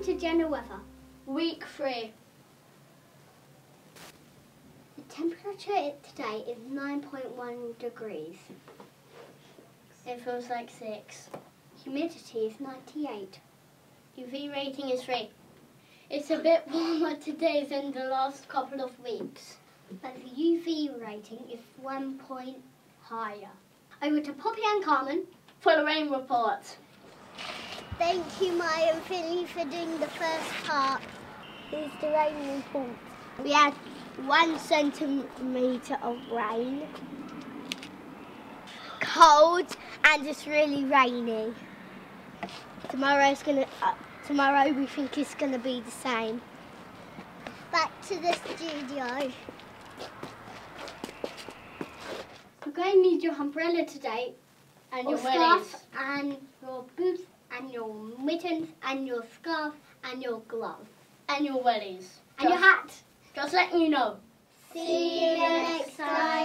Welcome to Jenner Weather. Week three. The temperature today is 9.1 degrees. It feels like six. Humidity is 98. UV rating is three. It's a bit warmer today than the last couple of weeks. But the UV rating is one point higher. Over to Poppy and Carmen. For the rain report. Thank you, Maya and Finley, for doing the first part. Here's the rain report. We had one centimetre of rain, cold, and it's really rainy. Tomorrow's gonna. Uh, tomorrow we think it's gonna be the same. Back to the studio. You're going to need your umbrella today, And your your scarf, and your boots, and your mittens, and your scarf, and your glove, And your wellies. and your hat. Just letting you know. See you next time.